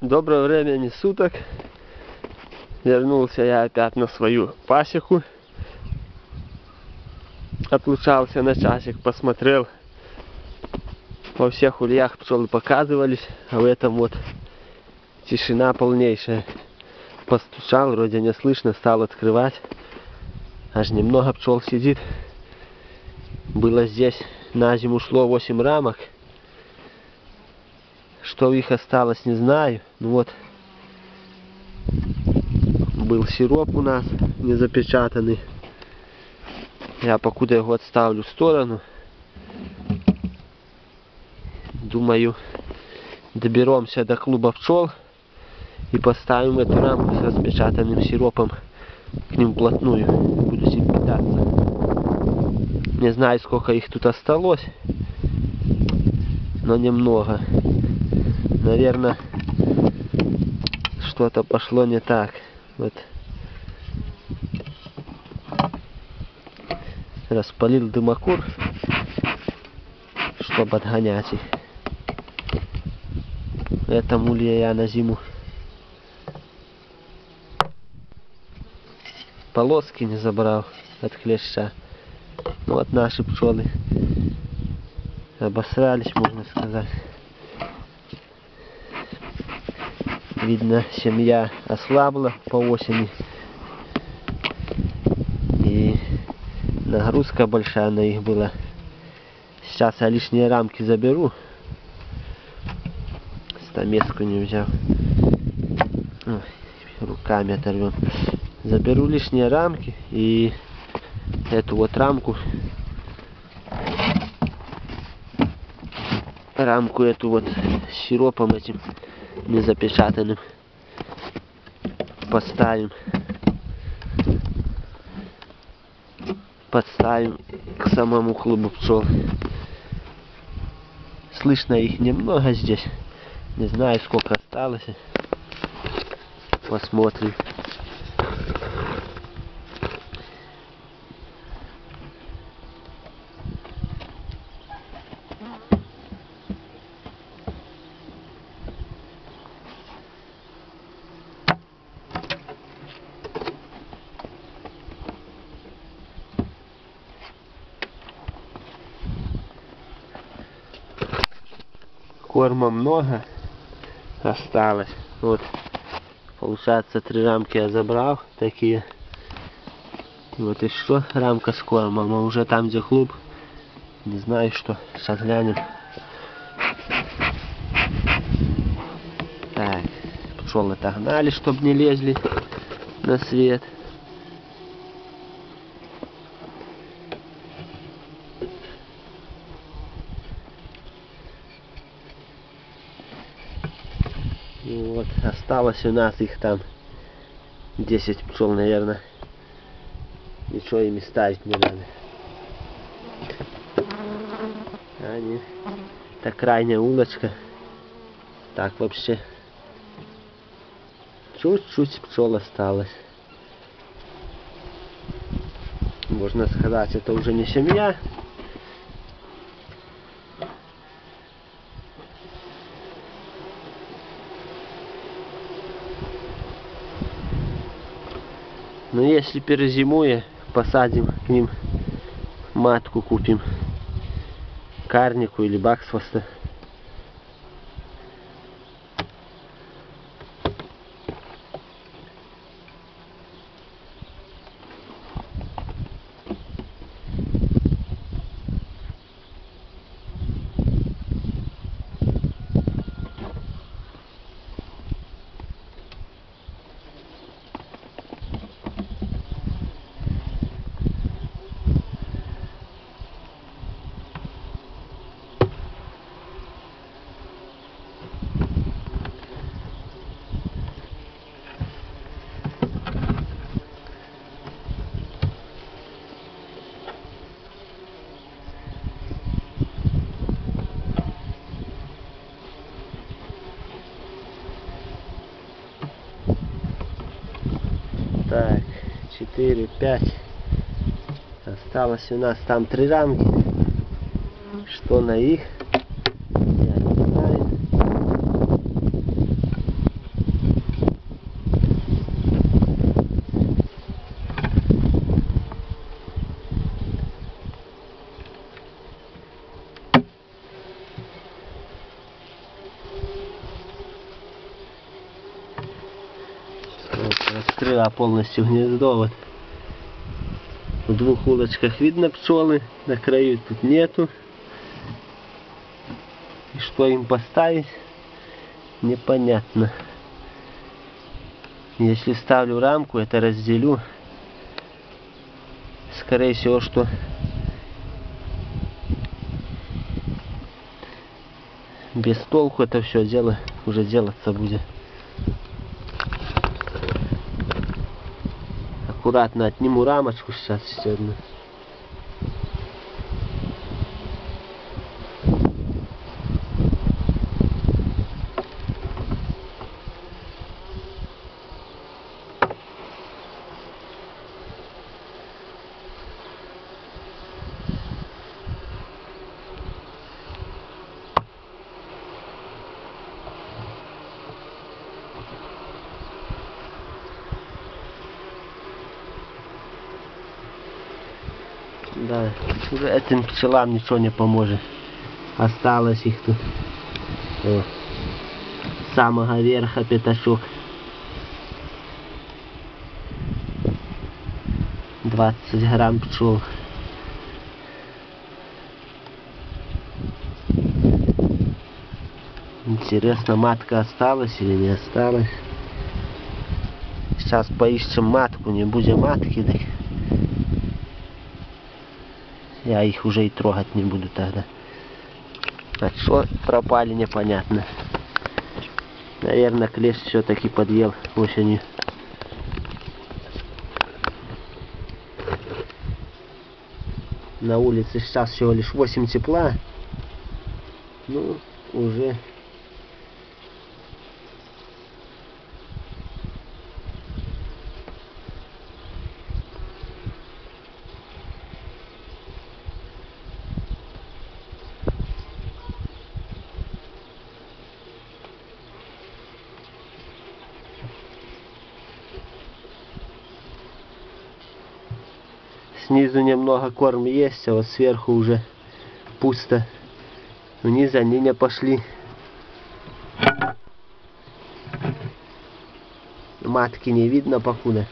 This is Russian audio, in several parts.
Доброго времени суток. Вернулся я опять на свою пасеку. Отлучался на часик, посмотрел. Во всех ульях пчелы показывались, а в этом вот тишина полнейшая. Постучал, вроде не слышно, стал открывать. Аж немного пчел сидит. Было здесь на зиму шло 8 рамок. Что их осталось, не знаю. Ну вот, был сироп у нас не запечатанный. Я покуда его отставлю в сторону. Думаю, доберемся до клуба пчел и поставим эту рамку с распечатанным сиропом к ним вплотную. Буду с ним питаться. Не знаю, сколько их тут осталось, но немного. Наверное, что-то пошло не так. Вот. Распалил дымокур, чтобы отгонять их. Это мулья я на зиму полоски не забрал от клеща. Ну вот наши пчелы обосрались, можно сказать. Видно, семья ослабла по осени. И нагрузка большая на них была. Сейчас я лишние рамки заберу. Стамеску не взял. Ой, руками оторвем. Заберу лишние рамки и эту вот рамку рамку эту вот сиропом этим незапечатанным поставим. Подставим к самому клубу пчел слышно их немного здесь. Не знаю сколько осталось. Посмотрим корма много осталось. Вот, получается, три рамки я забрал, такие. Вот еще рамка с кормом, а уже там, где клуб, не знаю что, сейчас глянем. Так, пчелы отогнали, чтобы не лезли на свет. Вот осталось у нас их там 10 пчел, наверное. Ничего ими ставить не надо. Они... Это крайняя улочка. Так вообще. Чуть-чуть пчел осталось. Можно сказать, это уже не семья. Но если перезимуя, посадим к ним матку купим. Карнику или баксфоста. четыре, пять. Осталось у нас там три рамки. Что на их? Я не знаю. Вот, раскрыла полностью гнездо. Вот. В двух улочках видно пчелы, на краю тут нету. И что им поставить, непонятно. Если ставлю рамку, это разделю. Скорее всего, что без толку это все дело уже делаться будет. Аккуратно отниму рамочку сейчас еще одну. Да, этим пчелам ничего не поможет. Осталось их тут. О, с самого верха пятачок. 20 грамм пчел. Интересно, матка осталась или не осталась. Сейчас поищем матку, не будем матки. Так я их уже и трогать не буду тогда. А что пропали, непонятно. Наверное, клещ все-таки подъел осенью. На улице сейчас всего лишь 8 тепла. Ну, уже Снизу немного корм есть, а вот сверху уже пусто. Вниз они не пошли. Матки не видно покуда.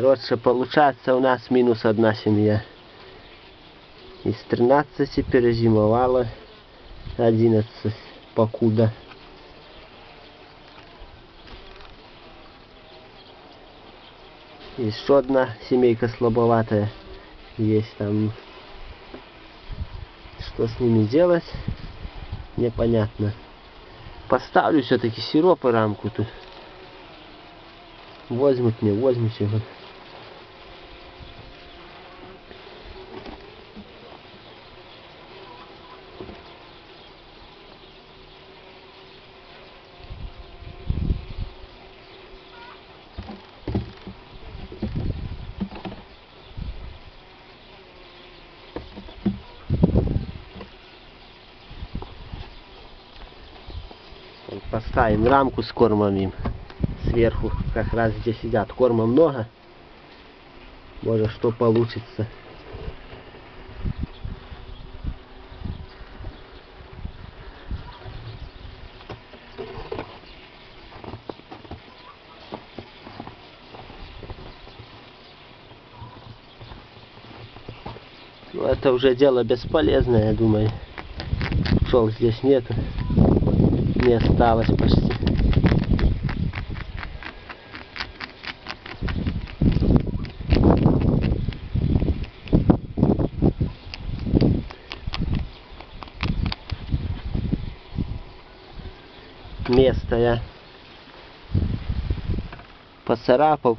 Короче, получается у нас минус одна семья. Из 13 перезимовала 11 покуда. Еще одна семейка слабоватая есть там. Что с ними делать, непонятно. Поставлю все-таки сироп и рамку тут. Возьмут, не возьмут его. Поставим рамку с кормом им. Сверху как раз где сидят. Корма много. Может что получится. Ну, это уже дело бесполезное, я думаю. Пчел здесь нету не осталось почти. Место я поцарапал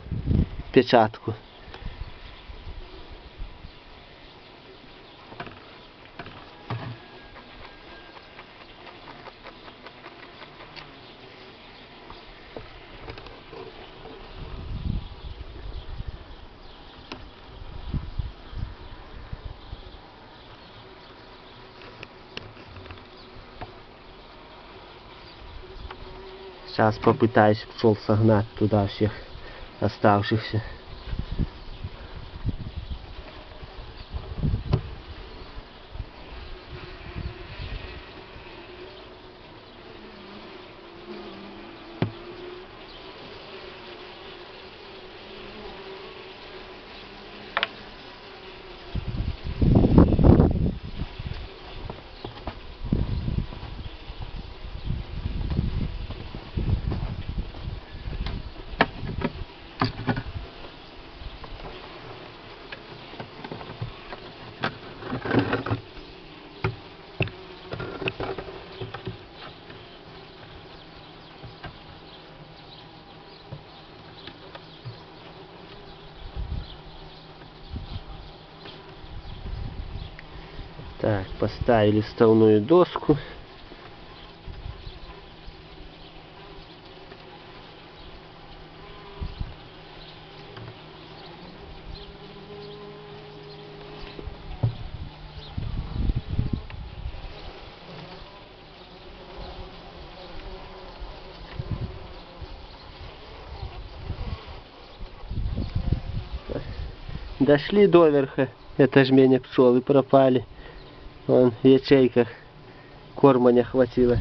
печатку. Сейчас попытаюсь пчел согнать туда всех оставшихся. Так, поставили вставную доску. Дошли до верха, это жмение пчелы пропали. Вон в ячейках корма не хватило.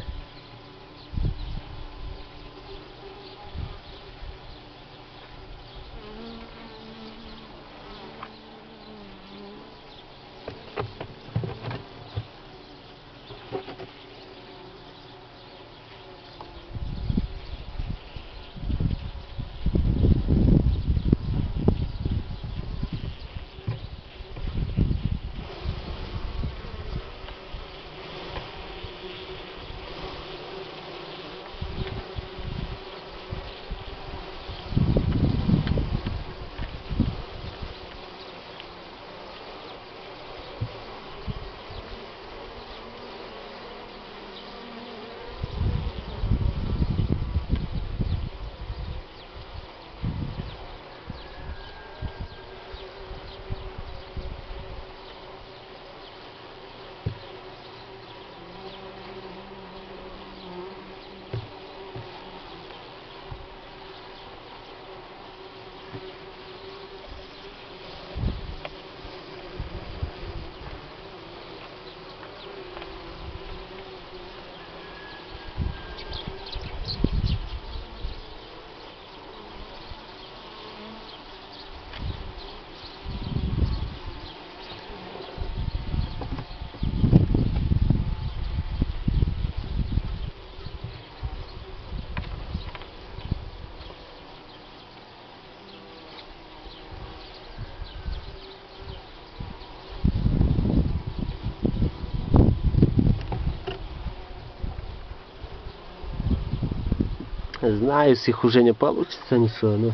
Знаю, с их уже не получится ничего, но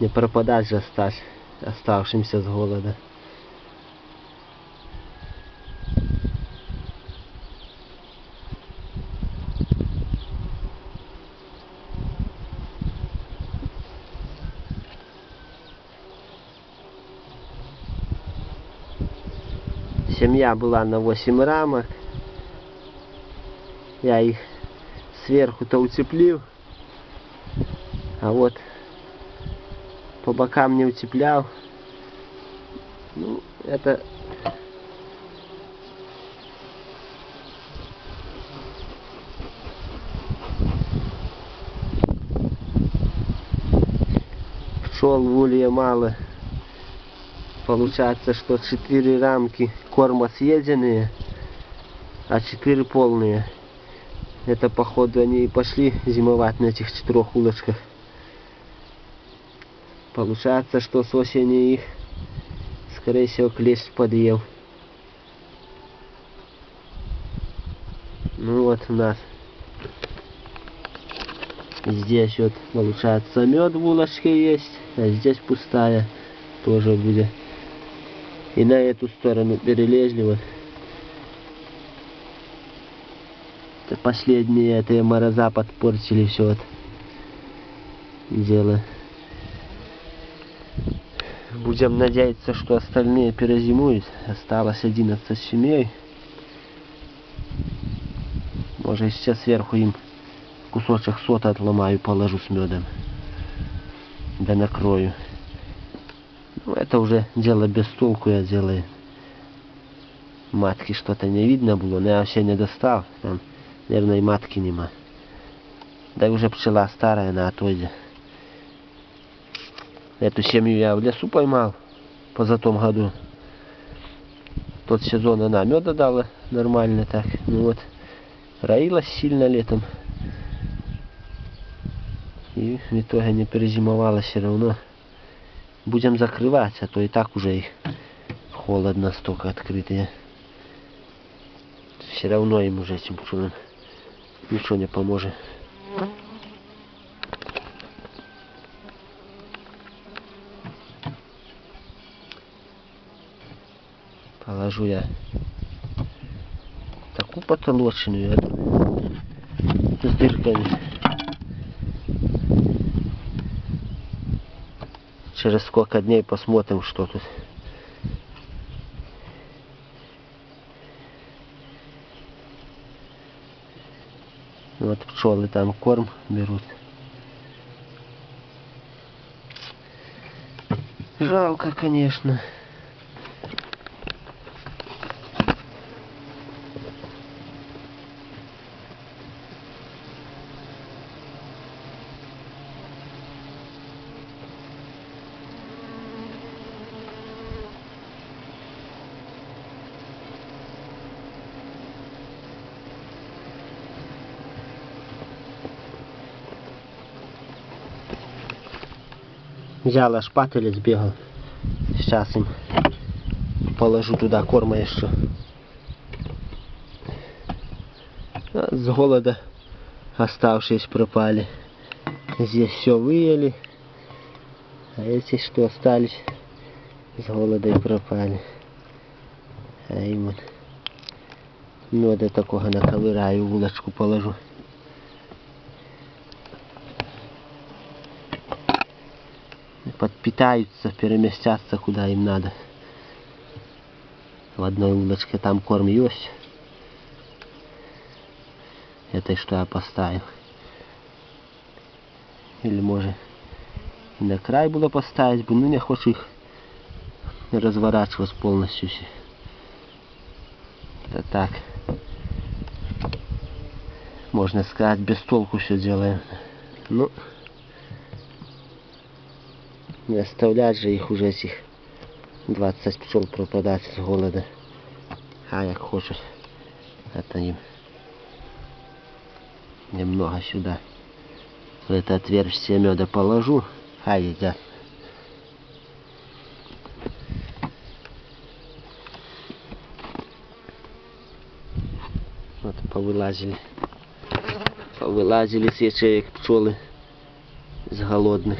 не пропадать же остать оставшимся с голода. Семья была на 8 рамок. Я их сверху-то утеплил. А вот по бокам не утеплял. Ну, это пчел в улье мало. Получается, что 4 рамки корма съеденные, а 4 полные. Это походу они и пошли зимовать на этих четырех улочках. Получается, что с осени их, скорее всего, клещ подъел. Ну вот у нас здесь вот получается мед в улочке есть, а здесь пустая тоже будет. И на эту сторону перелезли вот. Это последние это мороза подпортили все вот дело. Будем надеяться, что остальные перезимуют. Осталось 11 семей. Может сейчас сверху им кусочек сота отломаю, положу с медом. Да накрою. Ну, это уже дело без толку я делаю. Матки что-то не видно было, но я вообще не достал. Там, наверное, и матки нема. Да уже пчела старая на отводе. Эту семью я в лесу поймал позатом году. Тот сезон она меда дала нормально так. Ну вот, роилась сильно летом. И в итоге не перезимовала все равно. Будем закрывать, а то и так уже их холодно столько открытые. Все равно им уже этим пчелам ничего не поможет. Положу я такую потолочную с дырками. Через сколько дней посмотрим, что тут. Вот пчелы там корм берут. Жалко, конечно. Взяла шпатель и сбегал. Сейчас им положу туда корма еще. А с голода оставшиеся пропали. Здесь все выели. А эти, что остались, с голода и пропали. А им вот меда такого наковыраю, в улочку положу. Подпитаются, переместятся куда им надо. В одной улочке там корм есть. Этой, что я поставил. Или может на край было поставить, бы, ну не хочу их разворачивать полностью. Это так. Можно сказать, без толку все делаем. Ну, не оставлять же их уже этих 20 пчел пропадать с голода. А як хочуть. Это им немного сюда. В это отверстие меда положу. А едят. Вот повылазили. Повылазили с ячеек пчелы с голодных.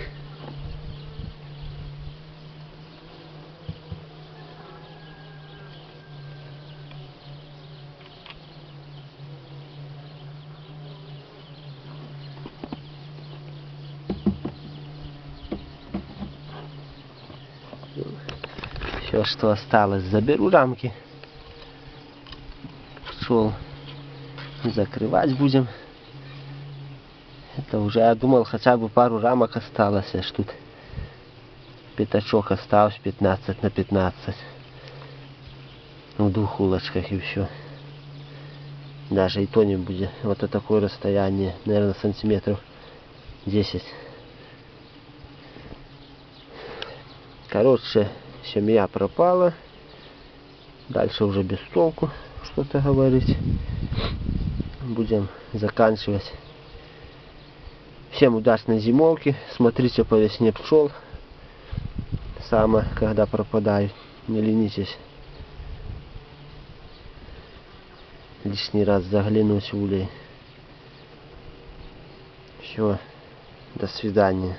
Все, что осталось, заберу рамки. Пчел закрывать будем. Это уже, я думал, хотя бы пару рамок осталось, аж тут пятачок осталось 15 на 15. В двух улочках и все. Даже и то не будет. Вот это такое расстояние, наверное, сантиметров 10. Короче, семья пропала. Дальше уже без толку что-то говорить. Будем заканчивать. Всем удачной зимовки. Смотрите по весне пчел. Самое, когда пропадают. Не ленитесь. Лишний раз заглянуть в улей. Все. До свидания.